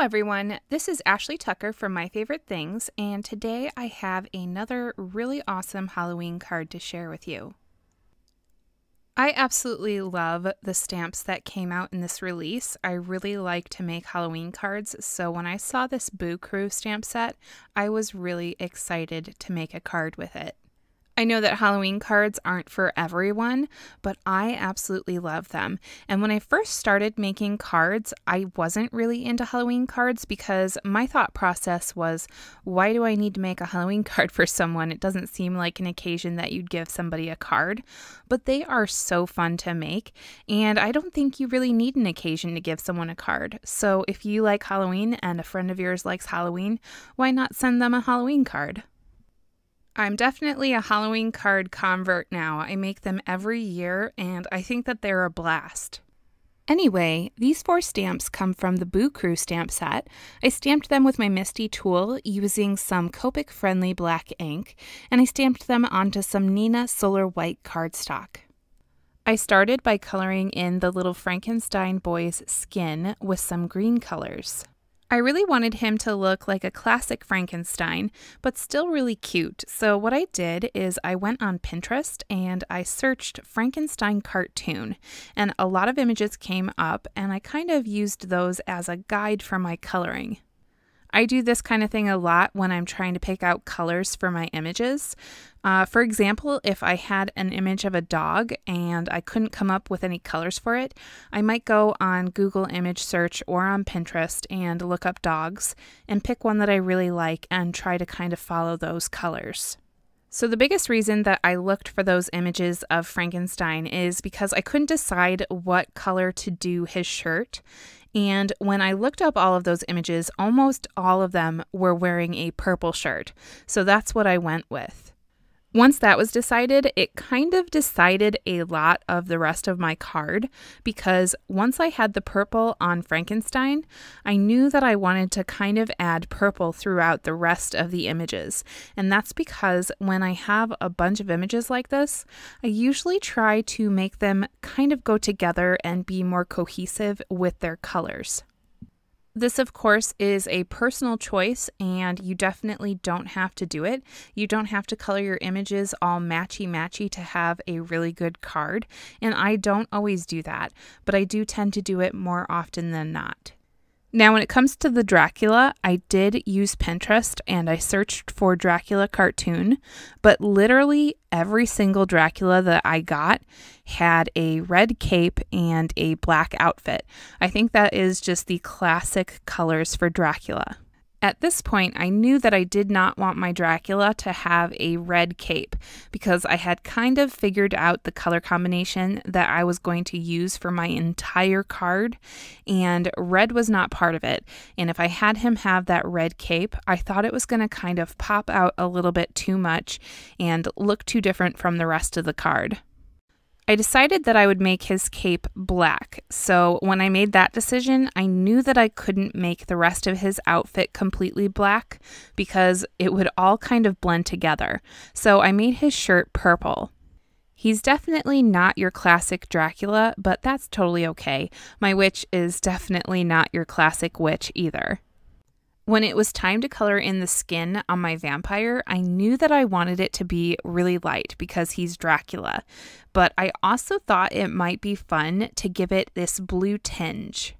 everyone. This is Ashley Tucker from My Favorite Things, and today I have another really awesome Halloween card to share with you. I absolutely love the stamps that came out in this release. I really like to make Halloween cards, so when I saw this Boo Crew stamp set, I was really excited to make a card with it. I know that Halloween cards aren't for everyone, but I absolutely love them. And when I first started making cards, I wasn't really into Halloween cards because my thought process was, why do I need to make a Halloween card for someone? It doesn't seem like an occasion that you'd give somebody a card, but they are so fun to make. And I don't think you really need an occasion to give someone a card. So if you like Halloween and a friend of yours likes Halloween, why not send them a Halloween card? I'm definitely a Halloween card convert now. I make them every year and I think that they're a blast. Anyway, these four stamps come from the Boo Crew stamp set. I stamped them with my MISTI tool using some Copic friendly black ink, and I stamped them onto some Neenah Solar White cardstock. I started by coloring in the little Frankenstein boy's skin with some green colors. I really wanted him to look like a classic Frankenstein, but still really cute. So, what I did is I went on Pinterest and I searched Frankenstein cartoon, and a lot of images came up, and I kind of used those as a guide for my coloring. I do this kind of thing a lot when I'm trying to pick out colors for my images. Uh, for example, if I had an image of a dog and I couldn't come up with any colors for it, I might go on Google image search or on Pinterest and look up dogs and pick one that I really like and try to kind of follow those colors. So, the biggest reason that I looked for those images of Frankenstein is because I couldn't decide what color to do his shirt. And when I looked up all of those images, almost all of them were wearing a purple shirt. So that's what I went with. Once that was decided, it kind of decided a lot of the rest of my card because once I had the purple on Frankenstein, I knew that I wanted to kind of add purple throughout the rest of the images. And that's because when I have a bunch of images like this, I usually try to make them kind of go together and be more cohesive with their colors. This, of course, is a personal choice, and you definitely don't have to do it. You don't have to color your images all matchy matchy to have a really good card, and I don't always do that, but I do tend to do it more often than not. Now, when it comes to the Dracula, I did use Pinterest and I searched for Dracula cartoon, but literally every single Dracula that I got had a red cape and a black outfit. I think that is just the classic colors for Dracula. At this point, I knew that I did not want my Dracula to have a red cape because I had kind of figured out the color combination that I was going to use for my entire card, and red was not part of it. And if I had him have that red cape, I thought it was going to kind of pop out a little bit too much and look too different from the rest of the card. I decided that I would make his cape black. So when I made that decision, I knew that I couldn't make the rest of his outfit completely black because it would all kind of blend together. So I made his shirt purple. He's definitely not your classic Dracula, but that's totally okay. My witch is definitely not your classic witch either. When it was time to color in the skin on my vampire, I knew that I wanted it to be really light because he's Dracula, but I also thought it might be fun to give it this blue tinge.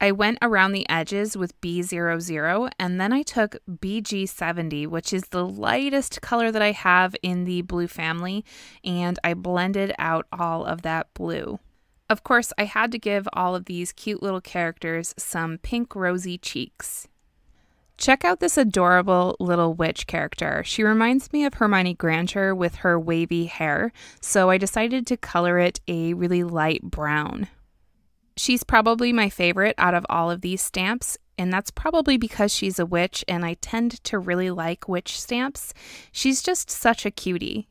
I went around the edges with B00 and then I took BG70, which is the lightest color that I have in the blue family, and I blended out all of that blue. Of course, I had to give all of these cute little characters some pink rosy cheeks. Check out this adorable little witch character. She reminds me of Hermione Granger with her wavy hair, so I decided to color it a really light brown. She's probably my favorite out of all of these stamps, and that's probably because she's a witch and I tend to really like witch stamps. She's just such a cutie.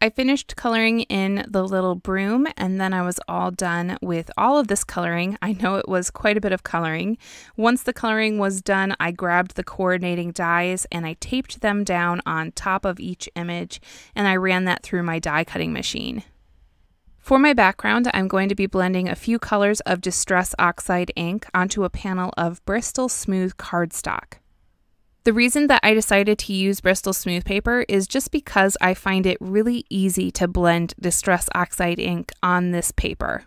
I finished coloring in the little broom and then I was all done with all of this coloring. I know it was quite a bit of coloring. Once the coloring was done, I grabbed the coordinating dies and I taped them down on top of each image and I ran that through my die cutting machine. For my background, I'm going to be blending a few colors of Distress Oxide ink onto a panel of Bristol Smooth cardstock. The reason that I decided to use Bristol Smooth paper is just because I find it really easy to blend Distress Oxide ink on this paper.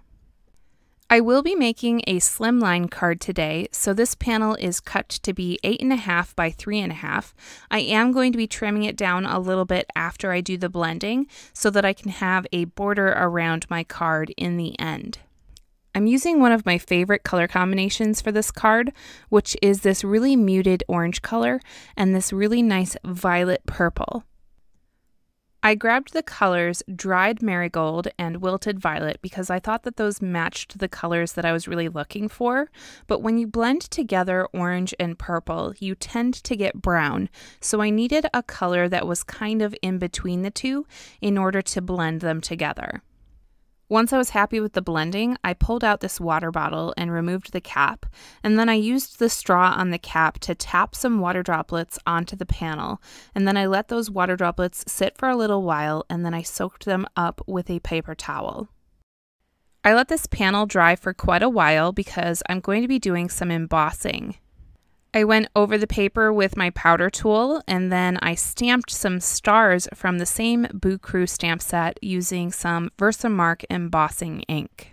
I will be making a slimline card today, so this panel is cut to be 8.5 by 3.5. I am going to be trimming it down a little bit after I do the blending so that I can have a border around my card in the end. I'm using one of my favorite color combinations for this card, which is this really muted orange color and this really nice violet purple. I grabbed the colors Dried Marigold and Wilted Violet because I thought that those matched the colors that I was really looking for. But when you blend together orange and purple, you tend to get brown. So I needed a color that was kind of in between the two in order to blend them together. Once I was happy with the blending, I pulled out this water bottle and removed the cap, and then I used the straw on the cap to tap some water droplets onto the panel, and then I let those water droplets sit for a little while, and then I soaked them up with a paper towel. I let this panel dry for quite a while because I'm going to be doing some embossing. I went over the paper with my powder tool and then I stamped some stars from the same Boo Crew stamp set using some Versamark embossing ink.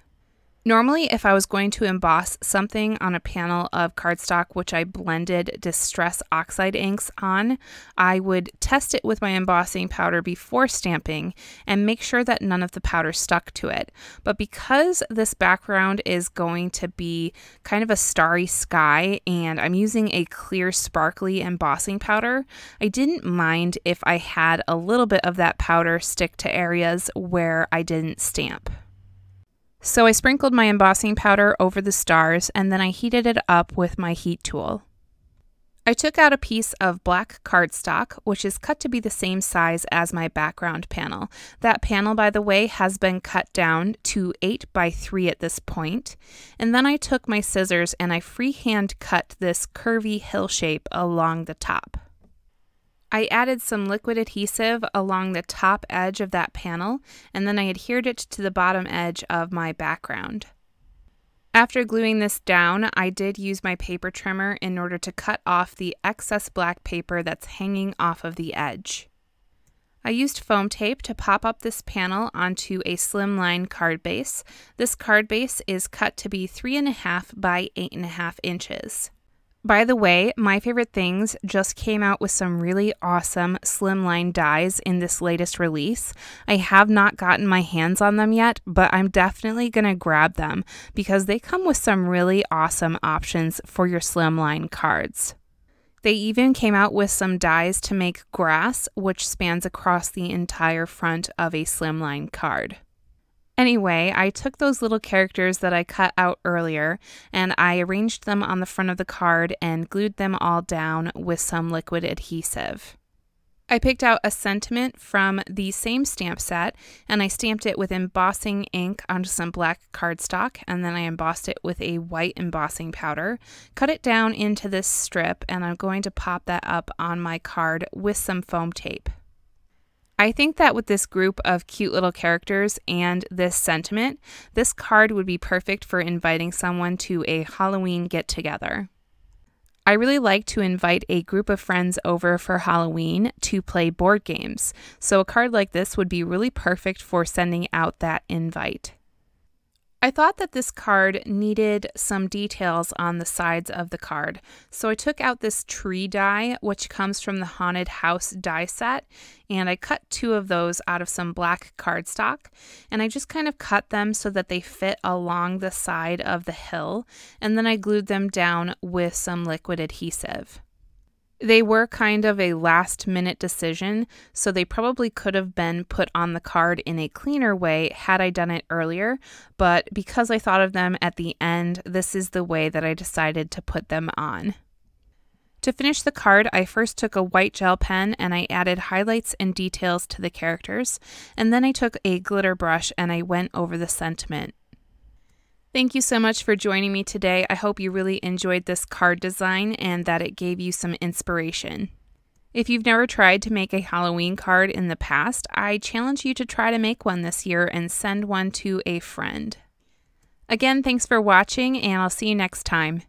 Normally, if I was going to emboss something on a panel of cardstock which I blended Distress Oxide inks on, I would test it with my embossing powder before stamping and make sure that none of the powder stuck to it. But because this background is going to be kind of a starry sky and I'm using a clear sparkly embossing powder, I didn't mind if I had a little bit of that powder stick to areas where I didn't stamp. So I sprinkled my embossing powder over the stars and then I heated it up with my heat tool. I took out a piece of black cardstock, which is cut to be the same size as my background panel. That panel, by the way, has been cut down to 8 by 3 at this point. And then I took my scissors and I freehand cut this curvy hill shape along the top. I added some liquid adhesive along the top edge of that panel, and then I adhered it to the bottom edge of my background. After gluing this down, I did use my paper trimmer in order to cut off the excess black paper that's hanging off of the edge. I used foam tape to pop up this panel onto a slimline card base. This card base is cut to be 3.5 by 8.5 inches. By the way, My Favorite Things just came out with some really awesome slimline dies in this latest release. I have not gotten my hands on them yet, but I'm definitely going to grab them because they come with some really awesome options for your slimline cards. They even came out with some dies to make grass, which spans across the entire front of a slimline card. Anyway, I took those little characters that I cut out earlier and I arranged them on the front of the card and glued them all down with some liquid adhesive. I picked out a sentiment from the same stamp set and I stamped it with embossing ink onto some black cardstock and then I embossed it with a white embossing powder. Cut it down into this strip and I'm going to pop that up on my card with some foam tape. I think that with this group of cute little characters and this sentiment, this card would be perfect for inviting someone to a Halloween get together. I really like to invite a group of friends over for Halloween to play board games, so a card like this would be really perfect for sending out that invite. I thought that this card needed some details on the sides of the card, so I took out this tree die, which comes from the Haunted House die set, and I cut two of those out of some black cardstock, and I just kind of cut them so that they fit along the side of the hill, and then I glued them down with some liquid adhesive. They were kind of a last minute decision, so they probably could have been put on the card in a cleaner way had I done it earlier, but because I thought of them at the end, this is the way that I decided to put them on. To finish the card, I first took a white gel pen and I added highlights and details to the characters, and then I took a glitter brush and I went over the sentiment. Thank you so much for joining me today. I hope you really enjoyed this card design and that it gave you some inspiration. If you've never tried to make a Halloween card in the past, I challenge you to try to make one this year and send one to a friend. Again, thanks for watching, and I'll see you next time.